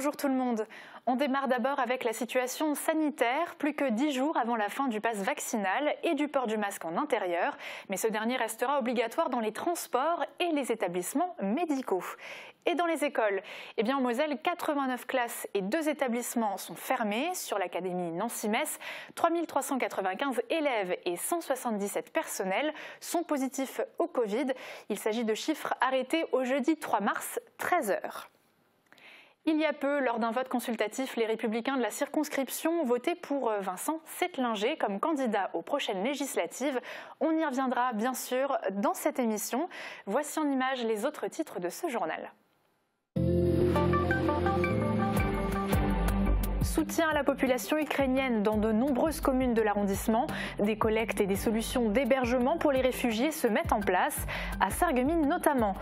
Bonjour tout le monde. On démarre d'abord avec la situation sanitaire, plus que dix jours avant la fin du pass vaccinal et du port du masque en intérieur, mais ce dernier restera obligatoire dans les transports et les établissements médicaux. Et dans les écoles? Eh bien, en Moselle, 89 classes et deux établissements sont fermés. Sur l'Académie Nancy-Metz, 3395 élèves et 177 personnels sont positifs au Covid. Il s'agit de chiffres arrêtés au jeudi 3 mars, 13h. Il y a peu, lors d'un vote consultatif, les républicains de la circonscription ont voté pour euh, Vincent Settlinger comme candidat aux prochaines législatives. On y reviendra bien sûr dans cette émission. Voici en image les autres titres de ce journal. Soutien à la population ukrainienne dans de nombreuses communes de l'arrondissement. Des collectes et des solutions d'hébergement pour les réfugiés se mettent en place, à Sarreguemines notamment.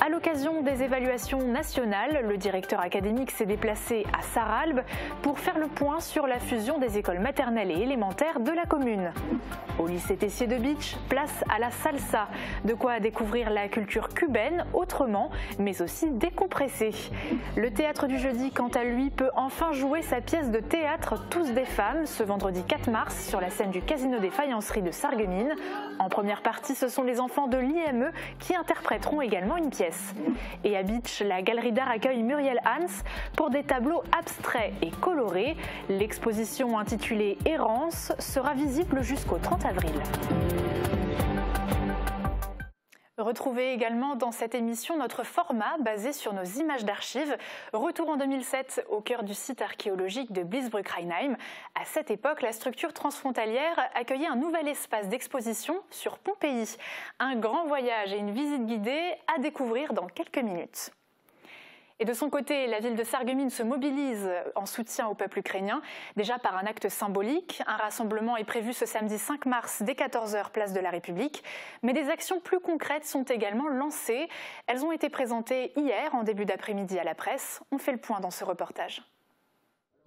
À l'occasion des évaluations nationales, le directeur académique s'est déplacé à Saralbe pour faire le point sur la fusion des écoles maternelles et élémentaires de la commune. Au lycée Tessier de Beach, place à la salsa, de quoi découvrir la culture cubaine autrement, mais aussi décompressée. Le théâtre du jeudi, quant à lui, peut enfin jouer sa pièce de théâtre Tous des femmes ce vendredi 4 mars sur la scène du Casino des Faïenceries de Sarreguemines. En première partie, ce sont les enfants de l'IME qui interpréteront également une pièce. Et à Beach, la galerie d'art accueille Muriel Hans pour des tableaux abstraits et colorés. L'exposition intitulée Errance sera visible jusqu'au 30 avril. Retrouvez également dans cette émission notre format basé sur nos images d'archives. Retour en 2007 au cœur du site archéologique de Bliesbrück-Rheinheim. À cette époque, la structure transfrontalière accueillait un nouvel espace d'exposition sur Pompéi. Un grand voyage et une visite guidée à découvrir dans quelques minutes. Et de son côté, la ville de Sarreguemines se mobilise en soutien au peuple ukrainien, déjà par un acte symbolique. Un rassemblement est prévu ce samedi 5 mars dès 14h, place de la République. Mais des actions plus concrètes sont également lancées. Elles ont été présentées hier en début d'après-midi à la presse. On fait le point dans ce reportage.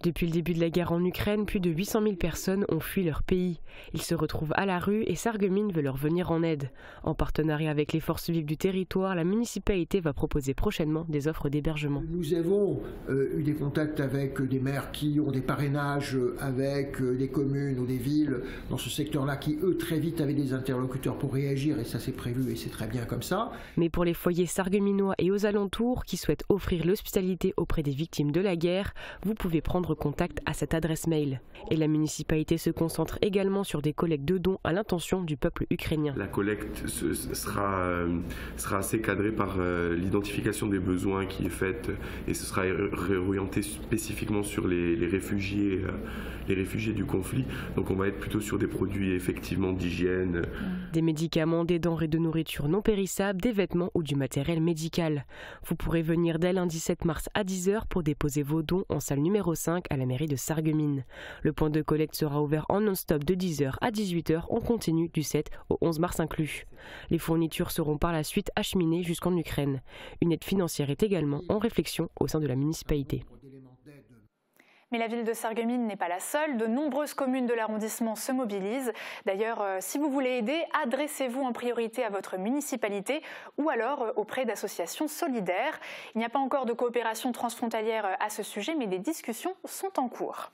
Depuis le début de la guerre en Ukraine, plus de 800 000 personnes ont fui leur pays. Ils se retrouvent à la rue et Sarreguemines veut leur venir en aide. En partenariat avec les forces vives du territoire, la municipalité va proposer prochainement des offres d'hébergement. Nous avons euh, eu des contacts avec des maires qui ont des parrainages avec euh, des communes ou des villes dans ce secteur-là qui, eux, très vite avaient des interlocuteurs pour réagir et ça c'est prévu et c'est très bien comme ça. Mais pour les foyers sargueminois et aux alentours qui souhaitent offrir l'hospitalité auprès des victimes de la guerre, vous pouvez prendre contact à cette adresse mail. Et la municipalité se concentre également sur des collectes de dons à l'intention du peuple ukrainien. La collecte sera, euh, sera assez cadrée par euh, l'identification des besoins qui est faite et ce sera réorienté spécifiquement sur les, réfugiés, euh, les réfugiés du conflit. Donc on va être plutôt sur des produits effectivement d'hygiène. Des médicaments, des denrées de nourriture non périssables, des vêtements ou du matériel médical. Vous pourrez venir dès lundi 7 mars à 10h pour déposer vos dons en salle numéro 5 à la mairie de Sarreguemines. Le point de collecte sera ouvert en non-stop de 10h à 18h en continu du 7 au 11 mars inclus. Les fournitures seront par la suite acheminées jusqu'en Ukraine. Une aide financière est également en réflexion au sein de la municipalité. Mais la ville de Sarreguemines n'est pas la seule. De nombreuses communes de l'arrondissement se mobilisent. D'ailleurs, euh, si vous voulez aider, adressez-vous en priorité à votre municipalité ou alors euh, auprès d'associations solidaires. Il n'y a pas encore de coopération transfrontalière euh, à ce sujet, mais des discussions sont en cours.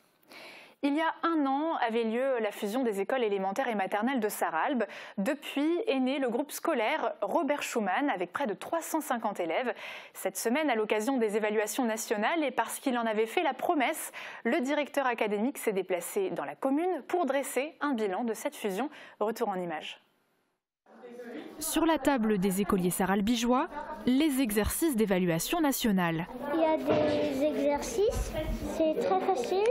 Il y a un an avait lieu la fusion des écoles élémentaires et maternelles de Saralbe. Depuis est né le groupe scolaire Robert Schumann avec près de 350 élèves. Cette semaine, à l'occasion des évaluations nationales et parce qu'il en avait fait la promesse, le directeur académique s'est déplacé dans la commune pour dresser un bilan de cette fusion. Retour en images. Sur la table des écoliers saralbigeois, les exercices d'évaluation nationale. Il y a des exercices, c'est très facile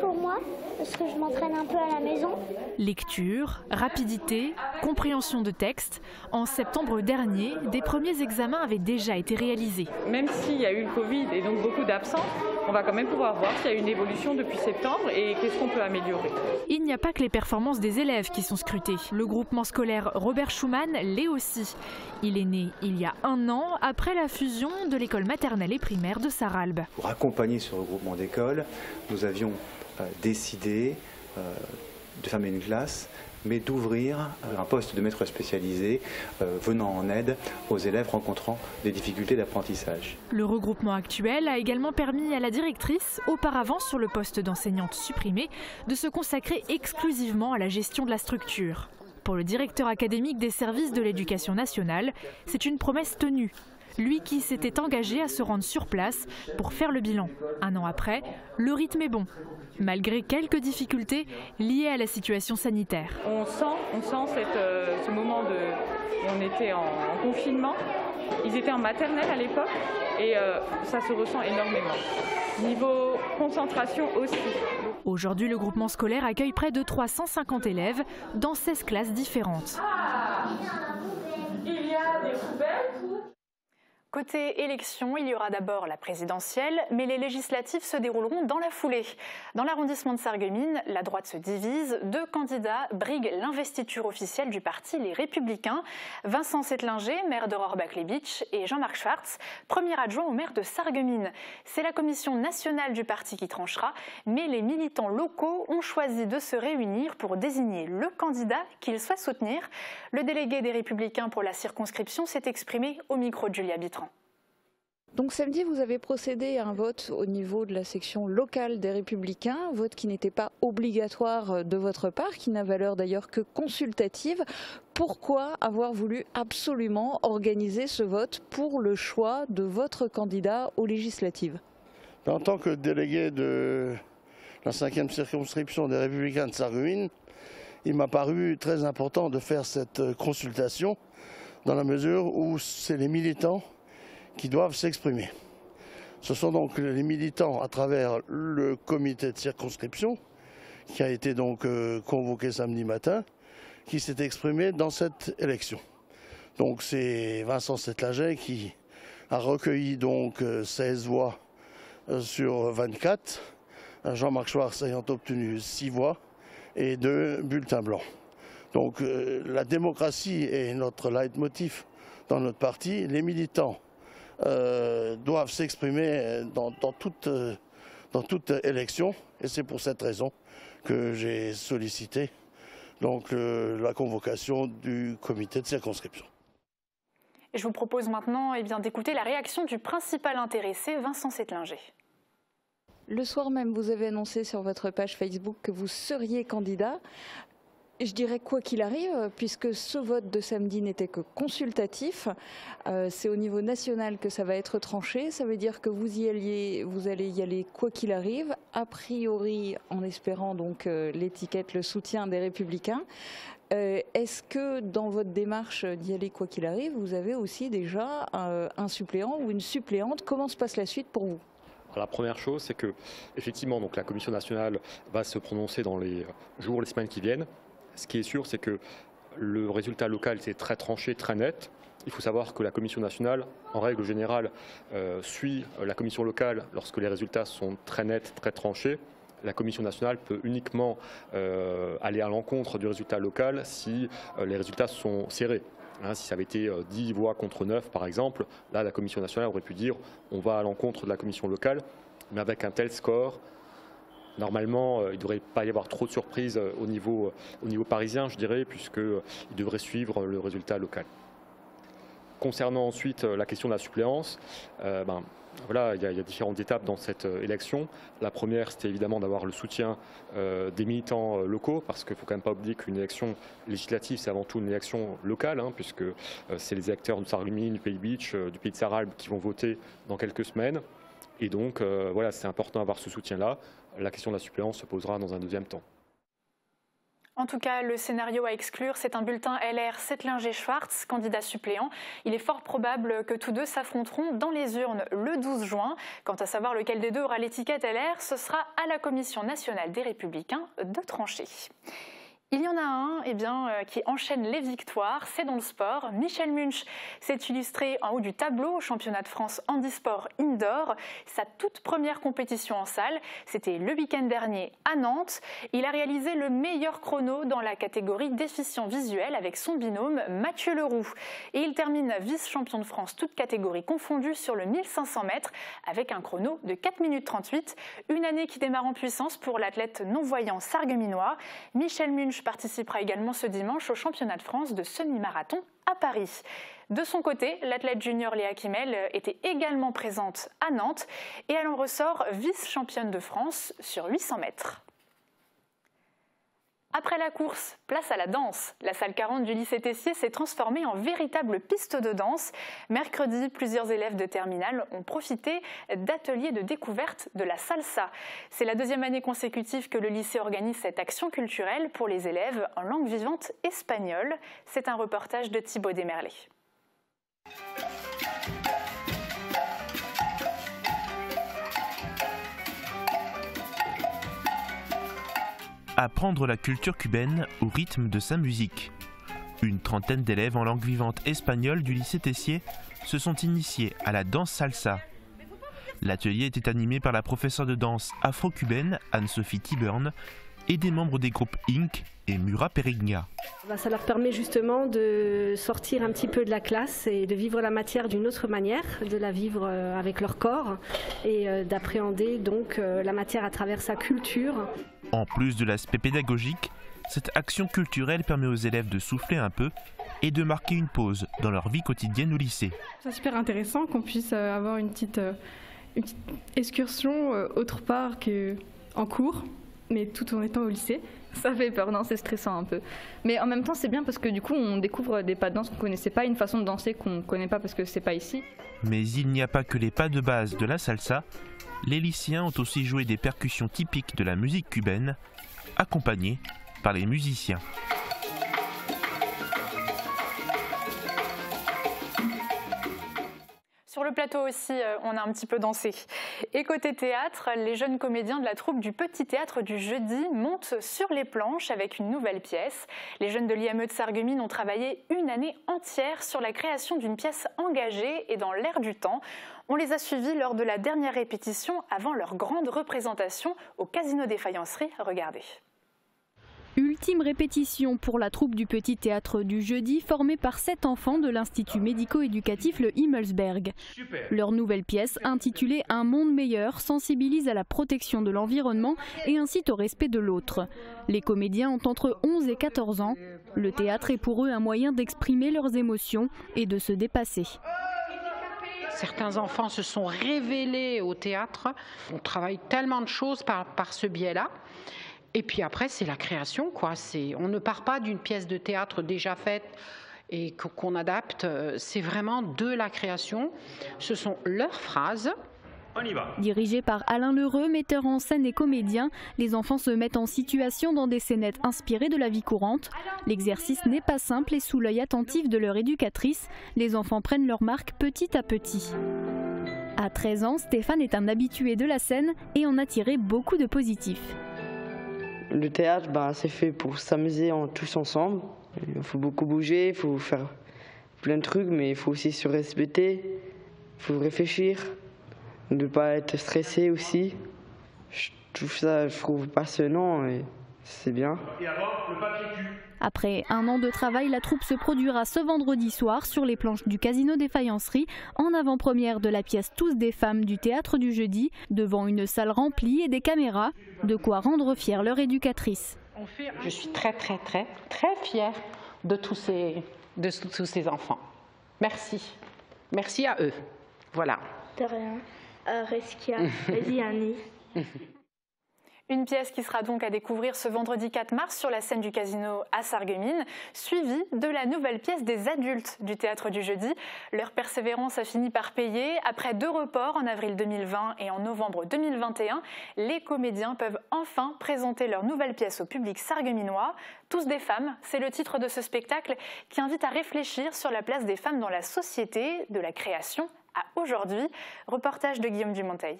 pour moi parce que je m'entraîne un peu à la maison. Lecture, rapidité, compréhension de texte. En septembre dernier, des premiers examens avaient déjà été réalisés. Même s'il y a eu le Covid et donc beaucoup d'absents, on va quand même pouvoir voir s'il y a une évolution depuis septembre et qu'est-ce qu'on peut améliorer. Il n'y a pas que les performances des élèves qui sont scrutées. Le groupement scolaire Robert Schumann l'est aussi. Il est né il y a un an après la fusion de l'école maternelle et primaire de Saralbe. Pour accompagner ce regroupement d'écoles, nous avions euh, décidé euh, de fermer une classe, mais d'ouvrir un poste de maître spécialisé euh, venant en aide aux élèves rencontrant des difficultés d'apprentissage. Le regroupement actuel a également permis à la directrice, auparavant sur le poste d'enseignante supprimée, de se consacrer exclusivement à la gestion de la structure. Pour le directeur académique des services de l'éducation nationale, c'est une promesse tenue lui qui s'était engagé à se rendre sur place pour faire le bilan. Un an après, le rythme est bon, malgré quelques difficultés liées à la situation sanitaire. On sent, on sent euh, ce moment de, où on était en, confinement. Ils étaient en maternelle à l'époque et euh, ça se ressent énormément. Niveau concentration aussi. Aujourd'hui, le groupement scolaire accueille près de 350 élèves dans 16 classes différentes. Ah, il y a des poubelles Côté élection, il y aura d'abord la présidentielle, mais les législatives se dérouleront dans la foulée. Dans l'arrondissement de Sarreguemines, la droite se divise. Deux candidats briguent l'investiture officielle du parti Les Républicains. Vincent Settlinger, maire de Rohrbach-les-Beach, et Jean-Marc Schwartz, premier adjoint au maire de Sarreguemines. C'est la commission nationale du parti qui tranchera, mais les militants locaux ont choisi de se réunir pour désigner le candidat qu'ils souhaitent soutenir. Le délégué des Républicains pour la circonscription s'est exprimé au micro de Julia Bitran. Donc samedi, vous avez procédé à un vote au niveau de la section locale des Républicains, vote qui n'était pas obligatoire de votre part, qui n'a valeur d'ailleurs que consultative. Pourquoi avoir voulu absolument organiser ce vote pour le choix de votre candidat aux législatives? En tant que délégué de la cinquième circonscription des Républicains de Sarreguemines, il m'a paru très important de faire cette consultation dans la mesure où c'est les militants qui doivent s'exprimer. Ce sont donc les militants à travers le comité de circonscription qui a été donc euh, convoqué samedi matin qui s'est exprimé dans cette élection. Donc c'est Vincent Setlaget qui a recueilli donc 16 euh, voix euh, sur 24, Jean-Marc Schwartz ayant obtenu 6 voix et 2 bulletins blancs. Donc la démocratie est notre leitmotiv dans notre parti. Les militants euh, doivent s'exprimer dans, toute, euh, dans toute élection. Et c'est pour cette raison que j'ai sollicité donc, la convocation du comité de circonscription. Et je vous propose maintenant eh d'écouter la réaction du principal intéressé, Vincent Settlinger. Le soir même, vous avez annoncé sur votre page Facebook que vous seriez candidat. Je dirais quoi qu'il arrive, puisque ce vote de samedi n'était que consultatif, euh, c'est au niveau national que ça va être tranché. Ça veut dire que vous y alliez, vous allez y aller quoi qu'il arrive, a priori en espérant donc euh, l'étiquette, le soutien des Républicains. Euh, est-ce que dans votre démarche d'y aller quoi qu'il arrive, vous avez aussi déjà un suppléant ou une suppléante? Comment se passe la suite pour vous? La première chose, c'est que effectivement, donc la Commission nationale va se prononcer dans les jours, les semaines qui viennent. Ce qui est sûr, c'est que le résultat local est très tranché, très net. Il faut savoir que la commission nationale, en règle générale, euh, suit la commission locale lorsque les résultats sont très nets, très tranchés. La commission nationale peut uniquement euh, aller à l'encontre du résultat local si euh, les résultats sont serrés. Hein, si ça avait été 10 voix contre 9, par exemple, là, la commission nationale aurait pu dire on va à l'encontre de la commission locale, mais avec un tel score, Normalement, euh, il ne devrait pas y avoir trop de surprises euh, au niveau, euh, au niveau parisien, je dirais, puisqu'il devrait suivre le résultat local. Concernant ensuite la question de la suppléance, ben, voilà, il y, a, différentes étapes dans cette élection. La première, c'était évidemment d'avoir le soutien des militants locaux, parce qu'il ne faut quand même pas oublier qu'une élection législative, c'est avant tout une élection locale, hein, puisque c'est les acteurs de Sarreguemines, du Pays Beach, du Pays de Saralbe qui vont voter dans quelques semaines. Et donc, voilà, c'est important d'avoir ce soutien-là la question de la suppléance se posera dans un deuxième temps. En tout cas, le scénario à exclure, c'est un bulletin LR Settlinger-Schwartz, candidat suppléant. Il est fort probable que tous deux s'affronteront dans les urnes le 12 juin. Quant à savoir lequel des deux aura l'étiquette LR, ce sera à la Commission nationale des Républicains de trancher. Il y en a un eh bien, euh, qui enchaîne les victoires, c'est dans le sport. Michel Munch s'est illustré en haut du tableau au championnat de France handisport indoor. Sa toute première compétition en salle, c'était le week-end dernier à Nantes. Il a réalisé le meilleur chrono dans la catégorie déficient visuel avec son binôme Mathieu Leroux. Et il termine vice-champion de France, toute catégorie confondue, sur le 1500 mètres avec un chrono de 4 minutes 38. Une année qui démarre en puissance pour l'athlète non-voyant sargueminois. Michel Munch participera également ce dimanche au championnat de France de semi-marathon à Paris. De son côté, l'athlète junior Léa Kimmel était également présente à Nantes et elle en ressort vice-championne de France sur 800 mètres. Après la course, place à la danse. La salle 40 du lycée Tessier s'est transformée en véritable piste de danse. Mercredi, plusieurs élèves de terminale ont profité d'ateliers de découverte de la salsa. C'est la deuxième année consécutive que le lycée organise cette action culturelle pour les élèves en langue vivante espagnole. C'est un reportage de Thibaut Desmerlet. Apprendre la culture cubaine au rythme de sa musique. Une trentaine d'élèves en langue vivante espagnole du lycée Tessier se sont initiés à la danse salsa. L'atelier était animé par la professeure de danse afro-cubaine Anne-Sophie Tiburn et des membres des groupes Inc. et Mura Perigna. Bah, ça leur permet justement de sortir un petit peu de la classe et de vivre la matière d'une autre manière, de la vivre euh, avec leur corps et euh, d'appréhender donc euh, la matière à travers sa culture. En plus de l'aspect pédagogique, cette action culturelle permet aux élèves de souffler un peu et de marquer une pause dans leur vie quotidienne au lycée. C'est super intéressant qu'on puisse avoir une petite, une petite excursion autre part qu'en cours, mais tout en étant au lycée. Ça fait peur, non, c'est stressant un peu. Mais en même temps, c'est bien parce que du coup, on découvre des pas de danse qu'on connaissait pas, une façon de danser qu'on ne connaît pas parce que c'est pas ici. Mais il n'y a pas que les pas de base de la salsa, les lycéens ont aussi joué des percussions typiques de la musique cubaine, accompagnées par les musiciens. Sur le plateau aussi, euh, on a un petit peu dansé. Et côté théâtre, les jeunes comédiens de la troupe du Petit Théâtre du Jeudi montent sur les planches avec une nouvelle pièce. Les jeunes de l'IME de Sarreguemines ont travaillé une année entière sur la création d'une pièce engagée et dans l'air du temps. On les a suivis lors de la dernière répétition avant leur grande représentation au Casino des Faïenceries. Regardez. Ultime répétition pour la troupe du Petit Théâtre du jeudi, formée par sept enfants de l'Institut médico-éducatif le Himmelsberg. Leur nouvelle pièce, intitulée Un monde meilleur, sensibilise à la protection de l'environnement et incite au respect de l'autre. Les comédiens ont entre 11 et 14 ans. Le théâtre est pour eux un moyen d'exprimer leurs émotions et de se dépasser. Certains enfants se sont révélés au théâtre. On travaille tellement de choses par, par ce biais-là. Et puis après, c'est la création, quoi. C'est, on ne part pas d'une pièce de théâtre déjà faite et qu'on adapte. C'est vraiment de la création. Ce sont leurs phrases. On y va. Dirigé par Alain Lheureux, metteur en scène et comédien, les enfants se mettent en situation dans des scénettes inspirées de la vie courante. L'exercice n'est pas simple et sous l'œil attentif de leur éducatrice, les enfants prennent leur marque petit à petit. À 13 ans, Stéphane est un habitué de la scène et en a tiré beaucoup de positifs. Le théâtre, ben, c'est fait pour s'amuser en, tous ensemble. Il faut beaucoup bouger, il faut faire plein de trucs, mais il faut aussi se respecter, il faut réfléchir, ne pas être stressé aussi. Je trouve ça, je trouve passionnant et c'est bien. Et le papier après un an de travail, la troupe se produira ce vendredi soir sur les planches du Casino des Faïenceries en avant-première de la pièce Tous des femmes du théâtre du jeudi, devant une salle remplie et des caméras, de quoi rendre fière leur éducatrice. Je suis très très très très fière de tous ces, de tous ces enfants. Merci. Merci à eux. Voilà. De rien. Euh, Reskia, vas-y Annie. Une pièce qui sera donc à découvrir ce vendredi 4 mars sur la scène du casino à Sarreguemines, suivie de la nouvelle pièce des adultes du théâtre du jeudi. Leur persévérance a fini par payer. Après deux reports en avril 2020 et en novembre 2021, les comédiens peuvent enfin présenter leur nouvelle pièce au public sargueminois. Tous des femmes, c'est le titre de ce spectacle qui invite à réfléchir sur la place des femmes dans la société, de la création à aujourd'hui. Reportage de Guillaume Dumonteil.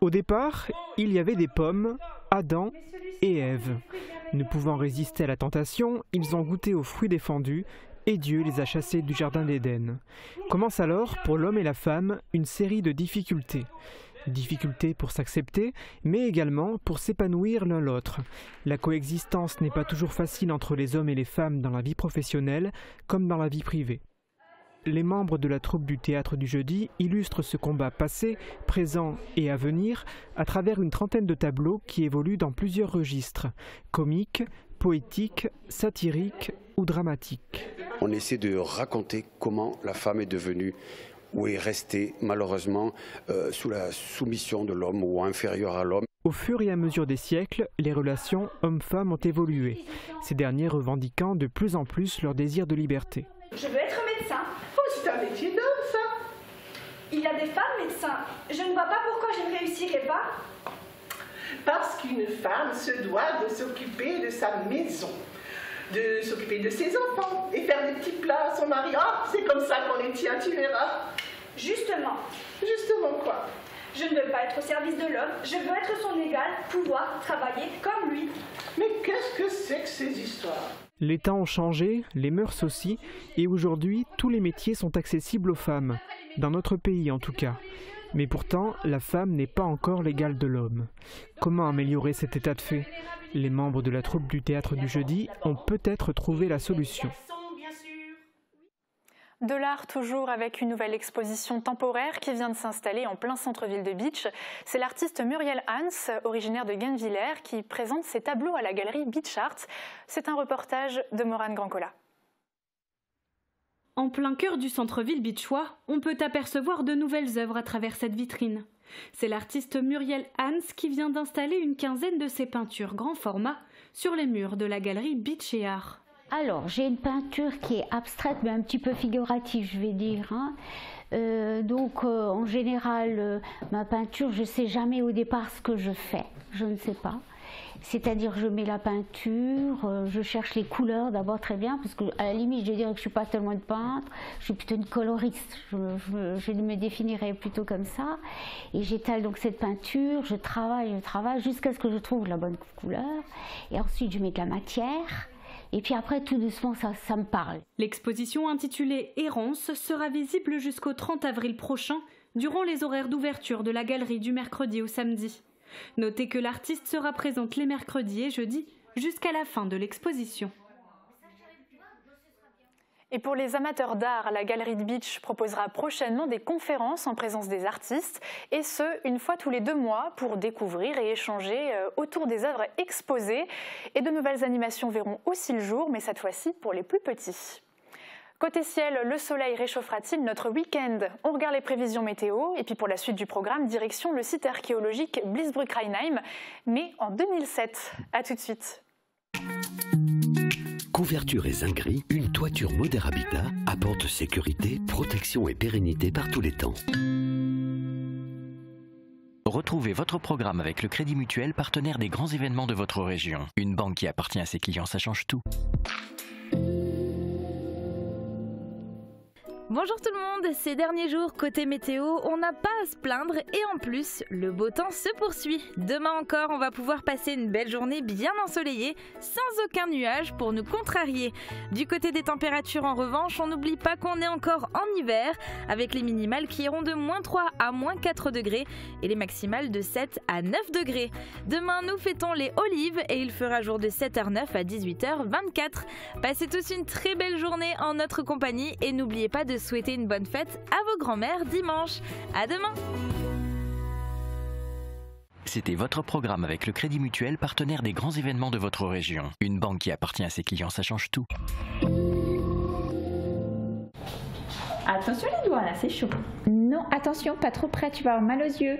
Au départ, il y avait des pommes, Adam et Ève. Ne pouvant résister à la tentation, ils ont goûté aux fruits défendus et Dieu les a chassés du Jardin d'Éden. Commence alors, pour l'homme et la femme, une série de difficultés. Difficultés pour s'accepter, mais également pour s'épanouir l'un l'autre. La coexistence n'est pas toujours facile entre les hommes et les femmes dans la vie professionnelle comme dans la vie privée. Les membres de la troupe du théâtre du jeudi illustrent ce combat passé, présent et à venir à travers une trentaine de tableaux qui évoluent dans plusieurs registres comiques, poétiques, satiriques ou dramatiques. On essaie de raconter comment la femme est devenue ou est restée malheureusement euh, sous la soumission de l'homme ou inférieure à l'homme. Au fur et à mesure des siècles, les relations hommes-femmes ont évolué, ces derniers revendiquant de plus en plus leur désir de liberté. Je veux être médecin. Oh, c'est un métier d'homme, ça. Il y a des femmes médecins. Je ne vois pas pourquoi je ne réussirais pas. Parce qu'une femme se doit de s'occuper de sa maison, de s'occuper de ses enfants et faire des petits plats à son mari. Ah, c'est comme ça qu'on les tient, tu verras. Justement. Justement quoi Je ne veux pas être au service de l'homme, je veux être son égal, pouvoir travailler comme lui. Mais qu'est-ce que c'est que ces histoires? Les temps ont changé, les mœurs aussi, et aujourd'hui tous les métiers sont accessibles aux femmes, dans notre pays en tout cas. Mais pourtant, la femme n'est pas encore l'égale de l'homme. Comment améliorer cet état de fait? Les membres de la troupe du théâtre du jeudi ont peut-être trouvé la solution. De l'art toujours avec une nouvelle exposition temporaire qui vient de s'installer en plein centre-ville de Beach. C'est l'artiste Muriel Hans, originaire de Genvillers, qui présente ses tableaux à la galerie Beach Art. C'est un reportage de Morane Grancola. En plein cœur du centre-ville bichois, on peut apercevoir de nouvelles œuvres à travers cette vitrine. C'est l'artiste Muriel Hans qui vient d'installer une quinzaine de ses peintures grand format sur les murs de la galerie Beach et Art. Alors, j'ai une peinture qui est abstraite mais un petit peu figurative, je vais dire. Hein. Euh, donc, euh, en général, euh, ma peinture, je ne sais jamais au départ ce que je fais. Je ne sais pas. C'est-à-dire je mets la peinture, je cherche les couleurs d'abord très bien, parce que à la limite je dirais que je suis pas tellement une peintre, je suis plutôt une coloriste, je, me définirais plutôt comme ça. Et j'étale donc cette peinture, je travaille, je travaille jusqu'à ce que je trouve la bonne couleur. Et ensuite je mets de la matière. Et puis après, tout doucement, ça, me parle. L'exposition intitulée Errance sera visible jusqu'au 30 avril prochain, durant les horaires d'ouverture de la galerie du mercredi au samedi. Notez que l'artiste sera présente les mercredis et jeudis jusqu'à la fin de l'exposition. Et pour les amateurs d'art, la Galerie de Beach proposera prochainement des conférences en présence des artistes, et ce, une fois tous les deux mois, pour découvrir et échanger euh, autour des œuvres exposées. Et de nouvelles animations verront aussi le jour, mais cette fois-ci pour les plus petits. Côté ciel, le soleil réchauffera-t-il notre week-end? On regarde les prévisions météo et puis pour la suite du programme, direction le site archéologique Bliesbrück-Rheinheim, mais en 2007. A tout de suite. Couverture et zinguerie, une toiture Moder Habitat apporte sécurité, protection et pérennité par tous les temps. Retrouvez votre programme avec le Crédit Mutuel, partenaire des grands événements de votre région. Une banque qui appartient à ses clients, ça change tout. Bonjour tout le monde, ces derniers jours côté météo, on n'a pas à se plaindre et en plus, le beau temps se poursuit. Demain encore, on va pouvoir passer une belle journée bien ensoleillée, sans aucun nuage pour nous contrarier. Du côté des températures en revanche, on n'oublie pas qu'on est encore en hiver, avec les minimales qui iront de moins 3 à moins 4 degrés et les maximales de 7 à 9 degrés. Demain, nous fêtons les olives et il fera jour de 7h09 à 18h24. Passez tous une très belle journée en notre compagnie et n'oubliez pas de souhaiter une bonne fête à vos grands-mères dimanche. À demain C'était votre programme avec le Crédit Mutuel, partenaire des grands événements de votre région. Une banque qui appartient à ses clients, ça change tout. Attention les doigts là, c'est chaud. Non, attention, pas trop près, tu vas avoir mal aux yeux.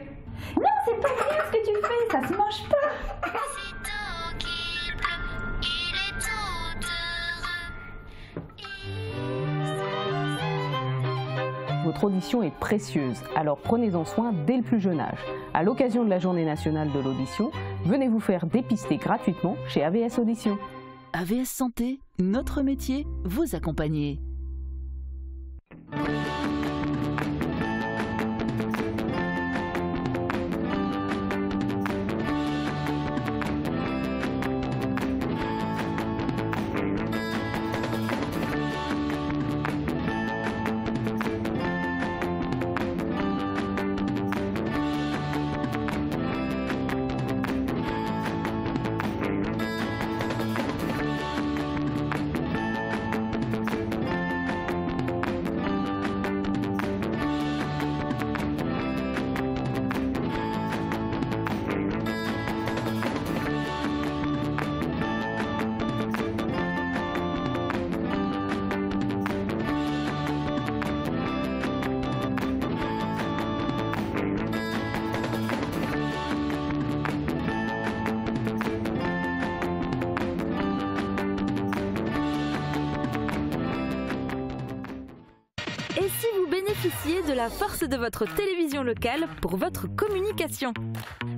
Non, c'est pas bien ce que tu fais, ça se mange pas. votre audition est précieuse, alors prenez-en soin dès le plus jeune âge. À l'occasion de la Journée nationale de l'audition, venez vous faire dépister gratuitement chez AVS Audition. AVS Santé, notre métier, vous accompagner. De votre télévision locale pour votre communication.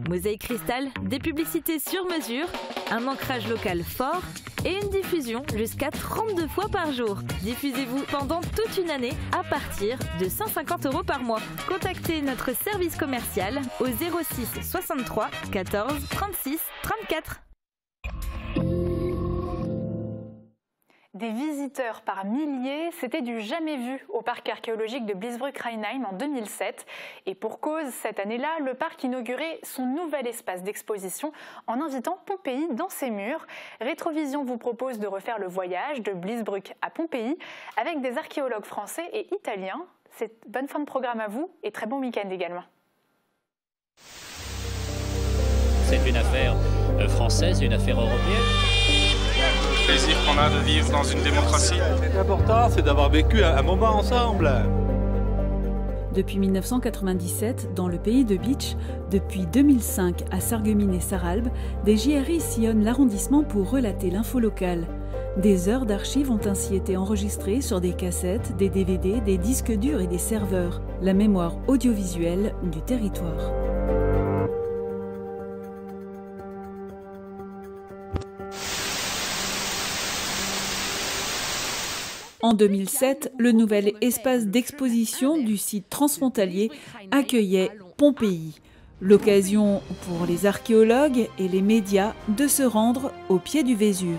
Mosaïque cristal, des publicités sur mesure, un ancrage local fort et une diffusion jusqu'à 32 fois par jour. Diffusez-vous pendant toute une année à partir de 150 euros par mois. Contactez notre service commercial au 06 63 14 36 34. Des visiteurs par milliers, c'était du jamais vu au parc archéologique de Bliesbruck-Rheinheim en 2007. Et pour cause, cette année-là, le parc inaugurait son nouvel espace d'exposition en invitant Pompéi dans ses murs. Rétrovision vous propose de refaire le voyage de Bliesbruck à Pompéi avec des archéologues français et italiens. C'est bonne fin de programme à vous et très bon week-end également. C'est une affaire euh, française, une affaire européenne plaisir qu'on a de vivre dans une démocratie. L'important, c'est d'avoir vécu un moment ensemble. Depuis 1997, dans le pays de Beach, depuis 2005 à Sarreguemines et Saralbe, des JRI sillonnent l'arrondissement pour relater l'info locale. Des heures d'archives ont ainsi été enregistrées sur des cassettes, des DVD, des disques durs et des serveurs, la mémoire audiovisuelle du territoire. En 2007, le nouvel espace d'exposition du site transfrontalier accueillait Pompéi, l'occasion pour les archéologues et les médias de se rendre au pied du Vésuve.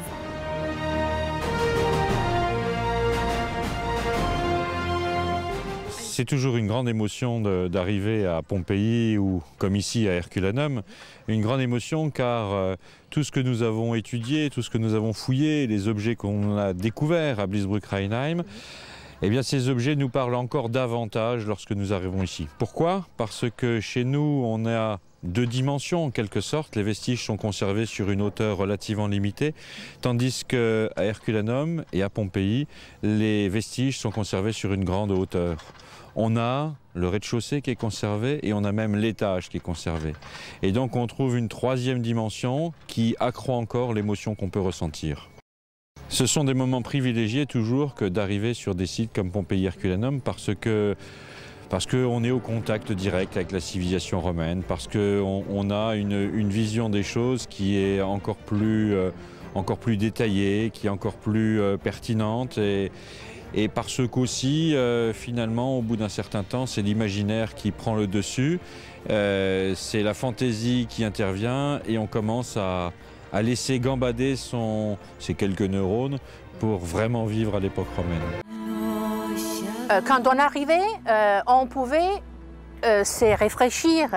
C'est toujours une grande émotion d'arriver à Pompéi ou comme ici à Herculanum. Une grande émotion car euh, tout ce que nous avons étudié, tout ce que nous avons fouillé, les objets qu'on a découverts à Bliesbruck-Rheinheim, eh bien, ces objets nous parlent encore davantage lorsque nous arrivons ici. Pourquoi? Parce que chez nous, on a deux dimensions en quelque sorte. Les vestiges sont conservés sur une hauteur relativement limitée, tandis qu'à Herculanum et à Pompéi, les vestiges sont conservés sur une grande hauteur. On a le rez-de-chaussée qui est conservé et on a même l'étage qui est conservé. Et donc on trouve une troisième dimension qui accroît encore l'émotion qu'on peut ressentir. Ce sont des moments privilégiés toujours que d'arriver sur des sites comme Pompéi Herculanum parce que parce qu'on est au contact direct avec la civilisation romaine, parce qu'on a une, vision des choses qui est encore plus, euh, encore plus détaillée, qui est encore plus euh, pertinente. Et, et parce qu'aussi, euh, finalement, au bout d'un certain temps, c'est l'imaginaire qui prend le dessus, euh, c'est la fantaisie qui intervient et on commence à, laisser gambader ses quelques neurones pour vraiment vivre à l'époque romaine. Euh, quand on arrivait, on pouvait se réfléchir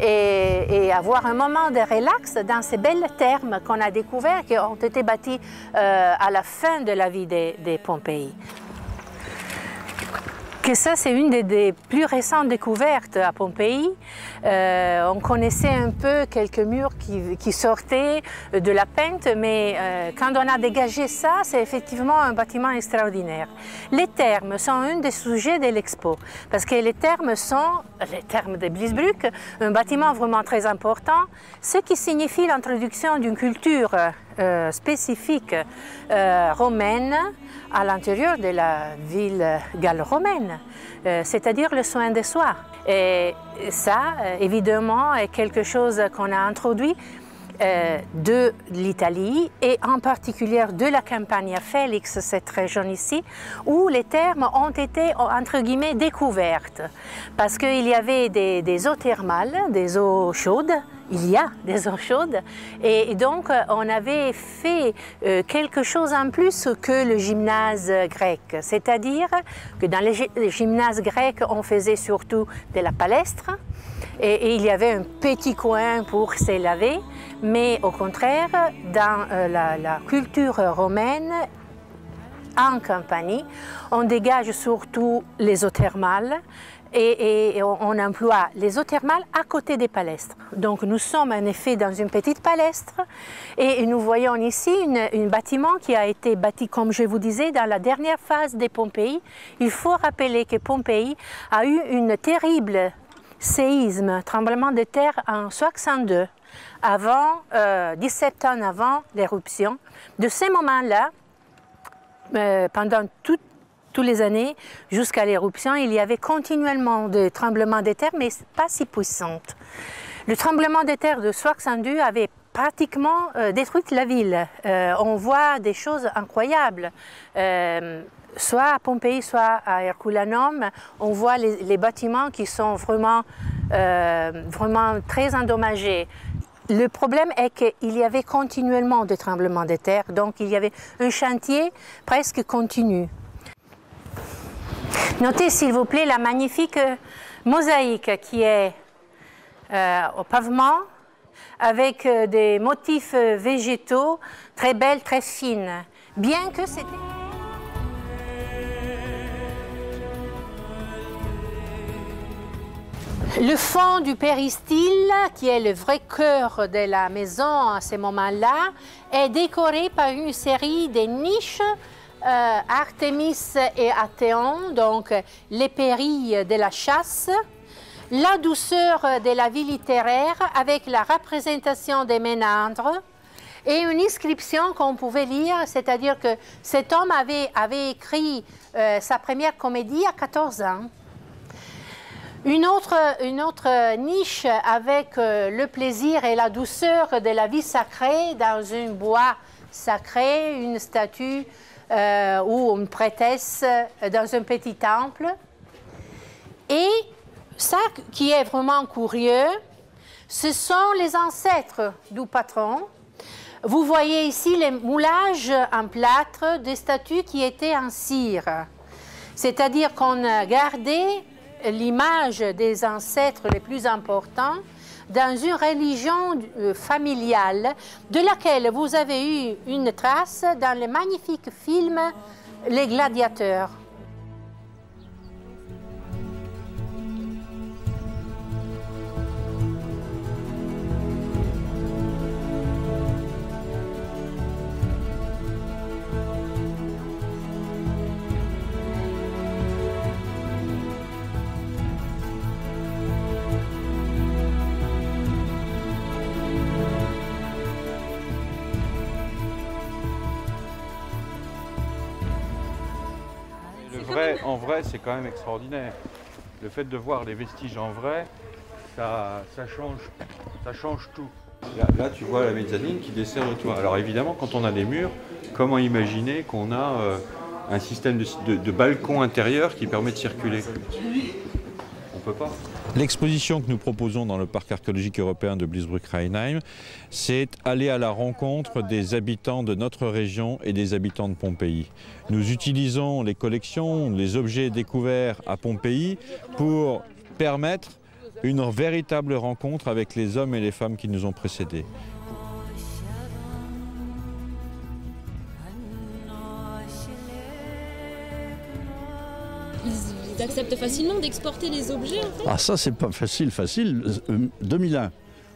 et, avoir un moment de relax dans ces belles thermes qu'on a découvertes, qui ont été bâties à la fin de la vie des, des Pompéi que ça, c'est une des, plus récentes découvertes à Pompéi. Euh, on connaissait un peu quelques murs qui, sortaient de la pente, mais euh, quand on a dégagé ça, c'est effectivement un bâtiment extraordinaire. Les thermes sont un des sujets de l'expo, parce que les thermes sont, les thermes de Blisbruck, un bâtiment vraiment très important, ce qui signifie l'introduction d'une culture euh, spécifique romaine à l'intérieur de la ville gallo-romaine, euh, c'est-à-dire le soin de soi. Et ça, euh, évidemment, est quelque chose qu'on a introduit euh, de l'Italie et en particulier de la Campania Félix, cette région ici, où les termes ont été entre guillemets découvertes parce qu'il y avait des, eaux thermales, des eaux chaudes. Il y a des eaux chaudes. Et donc on avait fait euh, quelque chose en plus que le gymnase grec, c'est-à-dire que dans les gymnases grecs on faisait surtout de la palestre, et, il y avait un petit coin pour se laver, mais au contraire, dans euh, la, culture romaine, en Campanie, on dégage surtout les eaux thermales et, on, emploie les eaux thermales à côté des palestres. Donc nous sommes en effet dans une petite palestre et nous voyons ici un bâtiment qui a été bâti, comme je vous disais, dans la dernière phase des Pompéi. Il faut rappeler que Pompéi a eu une terrible séisme, tremblement de terre en 62, avant, 17 euh, ans avant l'éruption. De ces moments-là, euh, pendant toute, tous les années, jusqu'à l'éruption, il y avait continuellement des tremblements de terre, mais pas si puissantes. Le tremblement de terre de Soixandu avait pratiquement euh, détruit la ville. Euh, on voit des choses incroyables. Euh, soit à Pompéi, soit à Herculanum, on voit les, les bâtiments qui sont vraiment, vraiment très endommagés. Le problème est qu'il y avait continuellement des tremblements de terre, donc il y avait un chantier presque continu. Notez s'il vous plaît la magnifique mosaïque qui est euh, au pavement avec euh, des motifs euh, végétaux très belles, très fines, bien que c'était... Le fond du péristyle, qui est le vrai cœur de la maison à ce moment-là, est décoré par une série de niches euh, Artémis et Athéon, donc les périlles de la chasse, la douceur de la vie littéraire avec la représentation des ménandres et une inscription qu'on pouvait lire, c'est-à-dire que cet homme avait, avait écrit euh, sa première comédie à 14 ans. Une autre, une autre niche avec euh, le plaisir et la douceur de la vie sacrée dans un bois sacré, une statue euh, ou une prêtresse dans un petit temple. Et ça qui est vraiment curieux, ce sont les ancêtres du patron. Vous voyez ici les moulages en plâtre des statues qui étaient en cire. C'est-à-dire qu'on a gardé l'image des ancêtres les plus importants dans une religion euh, familiale de laquelle vous avez eu une trace dans le magnifique film Les Gladiateurs. En vrai, c'est quand même extraordinaire. Le fait de voir les vestiges en vrai, ça, change, ça change tout. Là, tu vois la mezzanine qui dessert le toit. Alors évidemment, quand on a des murs, comment imaginer qu'on a euh, un système de, de balcon intérieur qui permet de circuler? On peut pas. L'exposition que nous proposons dans le parc archéologique européen de Bliesbruck-Rheinheim, c'est aller à la rencontre des habitants de notre région et des habitants de Pompéi. Nous utilisons les collections, les objets découverts à Pompéi pour permettre une véritable rencontre avec les hommes et les femmes qui nous ont précédés. Ils acceptent facilement d'exporter les objets Ah ça c'est pas facile, facile. 2001. Euh,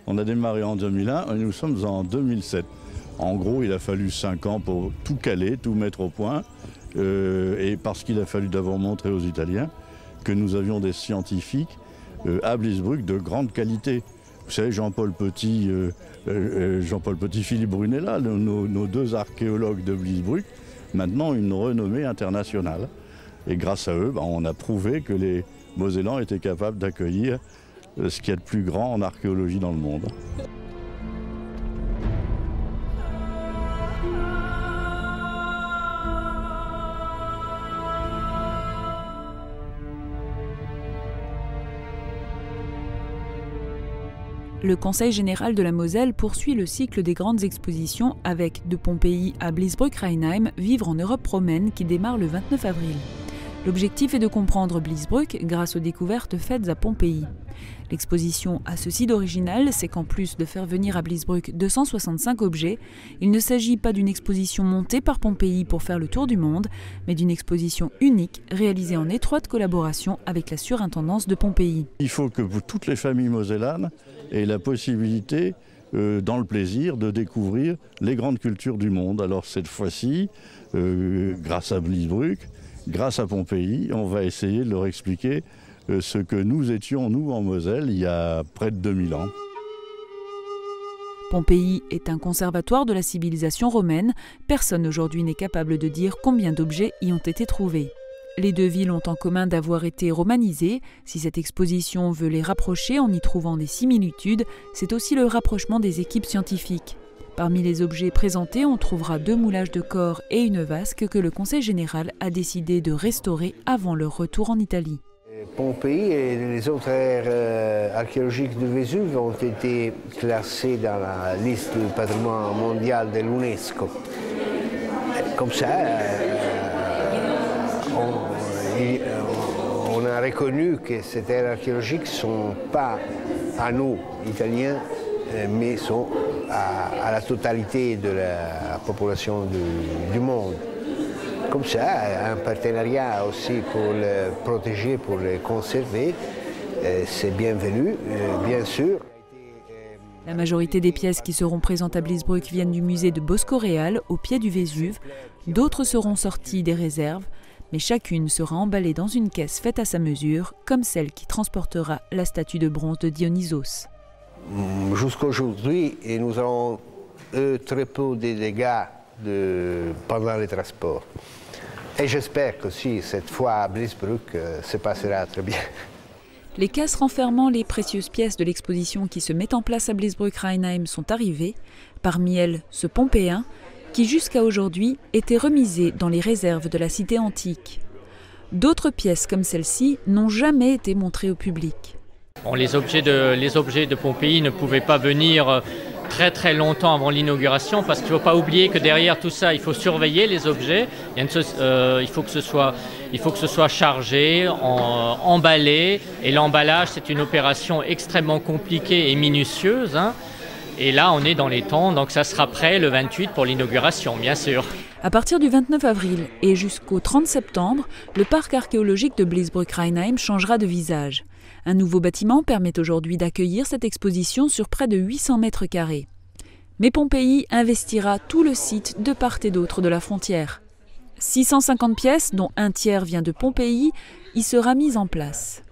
On a démarré en 2001 et nous sommes en 2007. En gros, il a fallu 5 ans pour tout caler, tout mettre au point. Euh, et parce qu'il a fallu d'abord montrer aux Italiens que nous avions des scientifiques euh, à Blisbruck de grande qualité. Vous savez, Jean-Paul Petit, Jean-Paul Petit, Philippe Brunella, nos, nos, deux archéologues de Blisbruck, maintenant une renommée internationale. Et grâce à eux, ben, on a prouvé que les Mosellans étaient capables d'accueillir euh, ce qu'il y a de plus grand en archéologie dans le monde. Le Conseil général de la Moselle poursuit le cycle des grandes expositions avec de Pompéi à Bliesbruck-Rheinheim, Vivre en Europe romaine qui démarre le 29 avril. L'objectif est de comprendre Bliesbruck grâce aux découvertes faites à Pompéi. L'exposition a ceci d'original, c'est qu'en plus de faire venir à Bliesbruck 265 objets, il ne s'agit pas d'une exposition montée par Pompéi pour faire le tour du monde, mais d'une exposition unique réalisée en étroite collaboration avec la surintendance de Pompéi. Il faut que toutes les familles mosellanes aient la possibilité euh, dans le plaisir de découvrir les grandes cultures du monde. Alors cette fois-ci, euh, grâce à Bliesbruck, grâce à Pompéi, on va essayer de leur expliquer euh, ce que nous étions, nous, en Moselle, il y a près de 2000 ans. Pompéi est un conservatoire de la civilisation romaine. Personne aujourd'hui n'est capable de dire combien d'objets y ont été trouvés. Les deux villes ont en commun d'avoir été romanisées. Si cette exposition veut les rapprocher en y trouvant des similitudes, c'est aussi le rapprochement des équipes scientifiques. Parmi les objets présentés, on trouvera deux moulages de corps et une vasque que le Conseil général a décidé de restaurer avant leur retour en Italie. Pompéi et les autres aires euh, archéologiques du Vésuve ont été classés dans la liste du patrimoine mondial de l'UNESCO. Comme ça, euh, on, on, a reconnu que ces aires archéologiques ne sont pas à nous, Italiens, euh, mais sont à, la totalité de la population du, monde. Comme ça, un partenariat aussi pour le protéger, pour le conserver, euh, c'est bienvenu, euh, bien sûr. La majorité des pièces qui seront présentes à Blisbruck viennent du musée de Bosco-Réal, au pied du Vésuve. D'autres seront sorties des réserves, mais chacune sera emballée dans une caisse faite à sa mesure, comme celle qui transportera la statue de bronze de Dionysos. Jusqu'aujourd'hui, nous avons eu très peu de dégâts de, pendant les transports. Et j'espère que si cette fois à Blisbruck, euh, se passera très bien. Les caisses renfermant les précieuses pièces de l'exposition qui se met en place à Blisbruck-Rheinheim sont arrivées, parmi elles ce Pompéen, qui jusqu'à aujourd'hui était remisé dans les réserves de la cité antique. D'autres pièces comme celle-ci n'ont jamais été montrées au public. Bon, les, objets de, les objets de Pompéi ne pouvaient pas venir euh, très très longtemps avant l'inauguration parce qu'il ne faut pas oublier que derrière tout ça, il faut surveiller les objets. Il, euh, il, faut, que ce soit, il faut que ce soit chargé, en, emballé. Et l'emballage, c'est une opération extrêmement compliquée et minutieuse. Hein. Et là, on est dans les temps, donc ça sera prêt le 28 pour l'inauguration, bien sûr. À partir du 29 avril et jusqu'au 30 septembre, le parc archéologique de Blisbruck-Rheinheim changera de visage. Un nouveau bâtiment permet aujourd'hui d'accueillir cette exposition sur près de 800 mètres carrés. Mais Pompéi investira tout le site de part et d'autre de la frontière. 650 pièces, dont un tiers vient de Pompéi, y sera mise en place.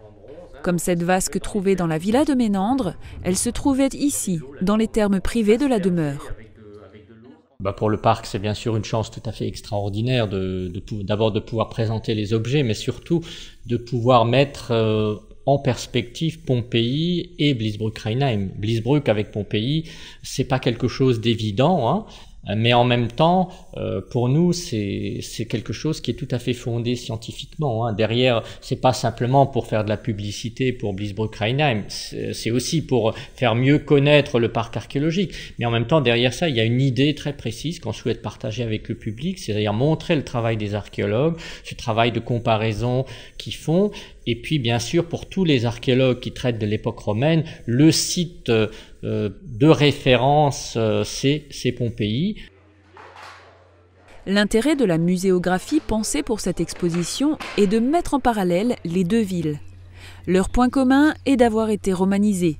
Comme cette vasque trouvée dans la villa de Ménandre, elle se trouvait ici, dans les termes privés de la demeure. Bah pour le parc, c'est bien sûr une chance tout à fait extraordinaire d'abord de, pouvoir présenter les objets, mais surtout de pouvoir mettre euh, en perspective Pompéi et Blisbruck-Rheinheim. Blisbruck avec Pompéi, c'est pas quelque chose d'évident, hein, mais en même temps, euh, pour nous, c'est quelque chose qui est tout à fait fondé scientifiquement. Hein. Derrière, c'est pas simplement pour faire de la publicité pour Blisbruck-Rheinheim, c'est aussi pour faire mieux connaître le parc archéologique. Mais en même temps, derrière ça, il y a une idée très précise qu'on souhaite partager avec le public, c'est-à-dire montrer le travail des archéologues, ce travail de comparaison qu'ils font, et puis, bien sûr, pour tous les archéologues qui traitent de l'époque romaine, le site euh, de référence, euh, c'est Pompéi. L'intérêt de la muséographie pensée pour cette exposition est de mettre en parallèle les deux villes. Leur point commun est d'avoir été romanisées.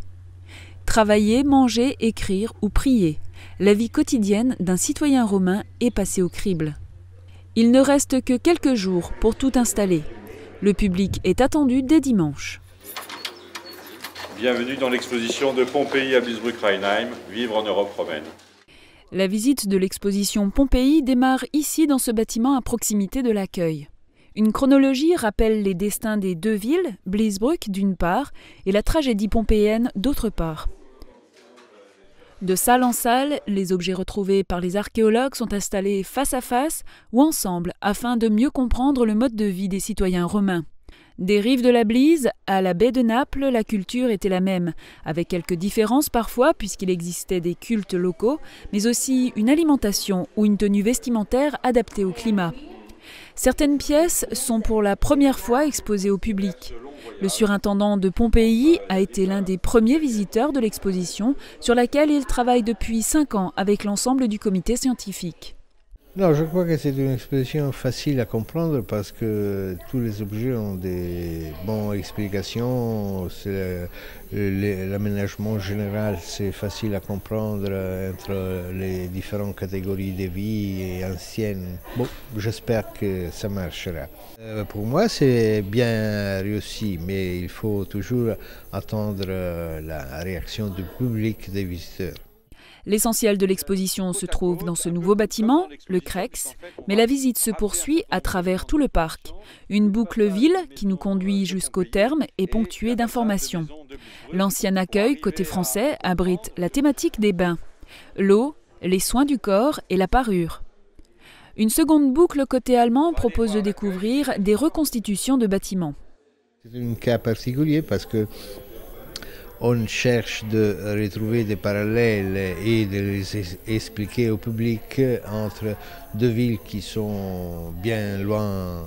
Travailler, manger, écrire ou prier, la vie quotidienne d'un citoyen romain est passée au crible. Il ne reste que quelques jours pour tout installer. Le public est attendu dès dimanche. Bienvenue dans l'exposition de Pompéi à Bisbruck-Rheinheim, Vivre en Europe romaine. La visite de l'exposition Pompéi démarre ici dans ce bâtiment à proximité de l'accueil. Une chronologie rappelle les destins des deux villes, Blisbruck d'une part et la tragédie pompéenne d'autre part. De salle en salle, les objets retrouvés par les archéologues sont installés face à face ou ensemble afin de mieux comprendre le mode de vie des citoyens romains. Des rives de la Blise à la baie de Naples, la culture était la même, avec quelques différences parfois puisqu'il existait des cultes locaux, mais aussi une alimentation ou une tenue vestimentaire adaptée au climat. Certaines pièces sont pour la première fois exposées au public. Le surintendant de Pompéi a été l'un des premiers visiteurs de l'exposition, sur laquelle il travaille depuis cinq ans avec l'ensemble du comité scientifique. Non, je crois que c'est une exposition facile à comprendre parce que tous les objets ont des bonnes explications. L'aménagement général, c'est facile à comprendre entre les différentes catégories de vie anciennes. Bon, j'espère que ça marchera. Euh, pour moi, c'est bien réussi, mais il faut toujours attendre la réaction du public des visiteurs. L'essentiel de l'exposition se trouve dans ce nouveau bâtiment, le CREX, mais la visite se poursuit à travers tout le parc. Une boucle ville qui nous conduit jusqu'au terme est ponctuée d'informations. L'ancien accueil côté français abrite la thématique des bains, l'eau, les soins du corps et la parure. Une seconde boucle côté allemand propose de découvrir des reconstitutions de bâtiments. Un cas particulier parce que on cherche de retrouver des parallèles et de les expliquer au public entre deux villes qui sont bien loin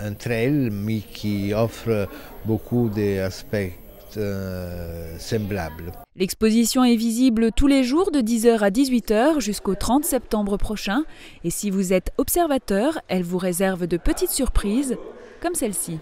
entre elles, mais qui offrent beaucoup d'aspects euh, semblables. L'exposition est visible tous les jours de 10h à 18h jusqu'au 30 septembre prochain. Et si vous êtes observateur, elle vous réserve de petites surprises comme celle-ci.